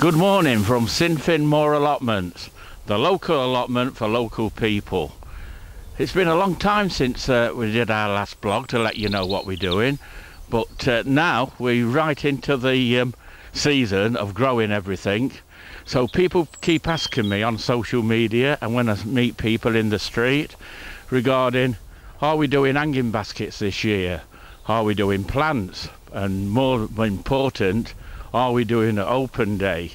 Good morning from Sinfin Moor Allotments, the local allotment for local people. It's been a long time since uh, we did our last blog to let you know what we're doing, but uh, now we're right into the um, season of growing everything. So people keep asking me on social media and when I meet people in the street regarding are we doing hanging baskets this year? Are we doing plants? And more important, are we doing an open day?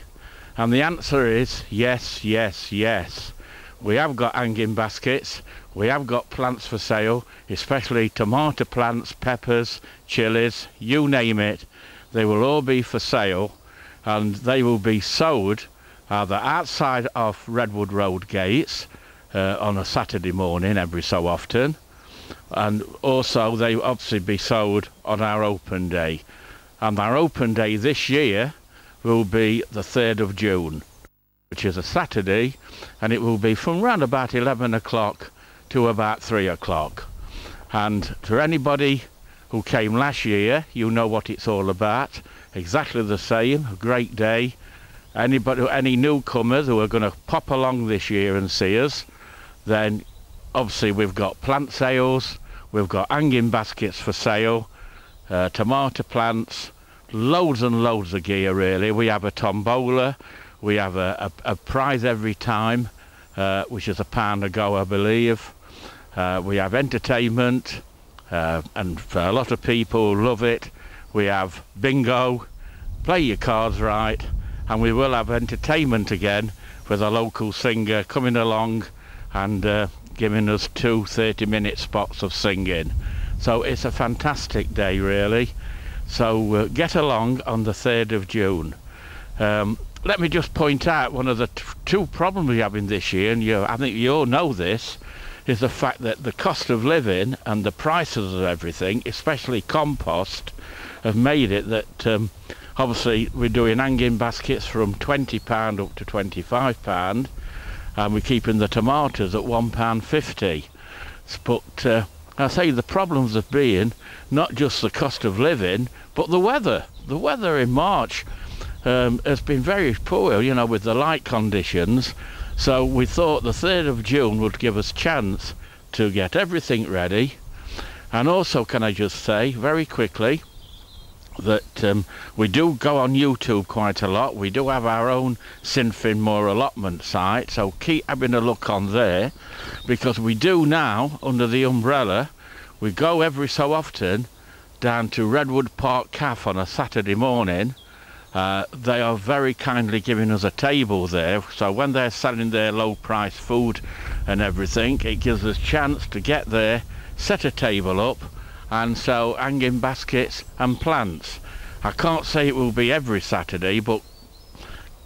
And the answer is yes, yes, yes. We have got hanging baskets, we have got plants for sale, especially tomato plants, peppers, chilies, you name it. They will all be for sale and they will be sold either outside of Redwood Road gates uh, on a Saturday morning every so often and also they will obviously be sold on our open day and our open day this year will be the 3rd of June which is a Saturday and it will be from round about 11 o'clock to about 3 o'clock. And for anybody who came last year you know what it's all about. Exactly the same a great day. Anybody any newcomers who are going to pop along this year and see us then obviously we've got plant sales we've got hanging baskets for sale uh, tomato plants loads and loads of gear really. We have a tombola. We have a, a, a prize every time uh, which is a pound a go I believe. Uh, we have entertainment uh, and a lot of people love it we have bingo. Play your cards right and we will have entertainment again with a local singer coming along and uh, giving us two 30 minute spots of singing. So it's a fantastic day really so uh, get along on the 3rd of June. Um, let me just point out one of the two problems we're having this year and you, I think you all know this is the fact that the cost of living and the prices of everything especially compost have made it that um, obviously we're doing hanging baskets from 20 pound up to 25 pound and we're keeping the tomatoes at one pound fifty. But uh, I say the problems have been not just the cost of living but the weather. The weather in March um, has been very poor you know with the light conditions. So we thought the 3rd of June would give us chance to get everything ready. And also can I just say very quickly that um, we do go on YouTube quite a lot. We do have our own Sinfin Moor allotment site, so keep having a look on there because we do now, under the umbrella, we go every so often down to Redwood Park Cafe on a Saturday morning. Uh, they are very kindly giving us a table there, so when they're selling their low price food and everything, it gives us chance to get there, set a table up, and so hanging baskets and plants. I can't say it will be every Saturday, but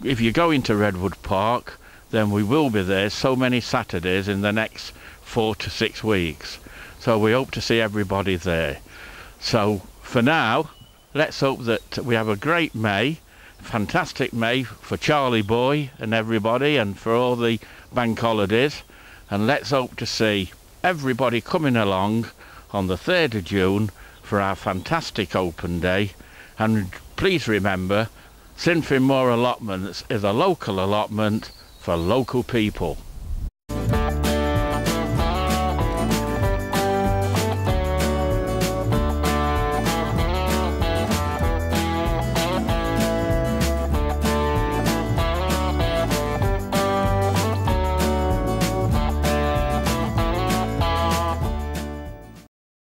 if you go into Redwood Park, then we will be there so many Saturdays in the next four to six weeks. So we hope to see everybody there. So for now, let's hope that we have a great May, fantastic May for Charlie Boy and everybody and for all the bank holidays. And let's hope to see everybody coming along on the 3rd of June for our fantastic open day and please remember Sinfin Moor Allotments is a local allotment for local people.